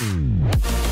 Mm.